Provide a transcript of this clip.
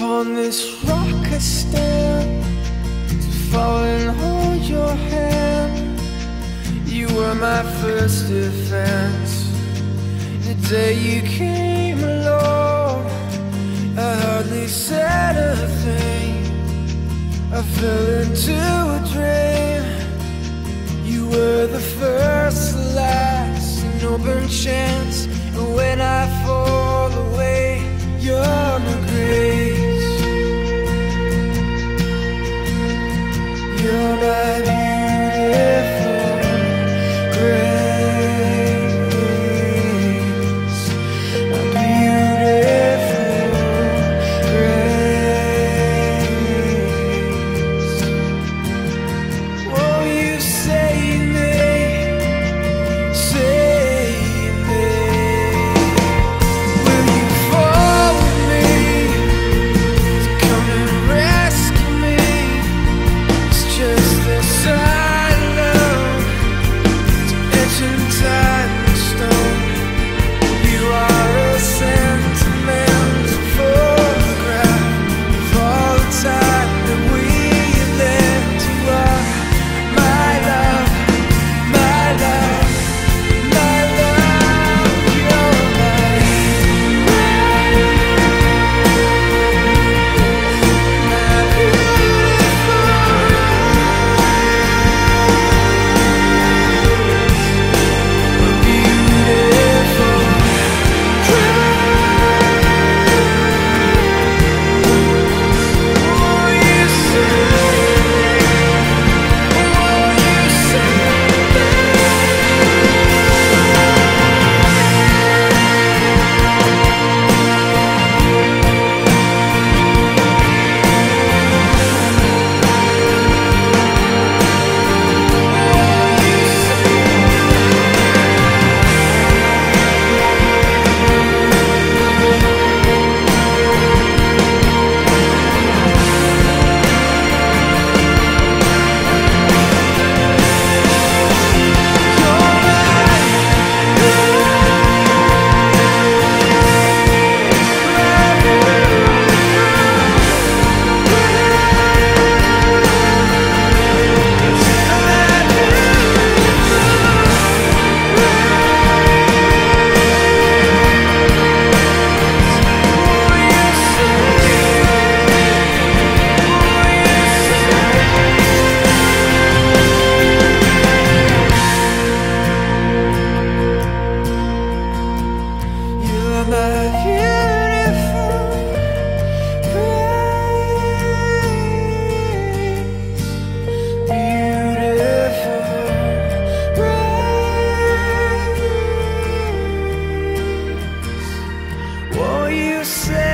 upon this rock I stand to fall and hold your hand. You were my first defense. The day you came along I hardly said a thing. I fell into a dream. You were the first, last, an open chance. And when I say